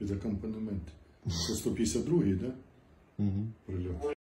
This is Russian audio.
під акомпанемент. 152-й, да? Угу. Прильот.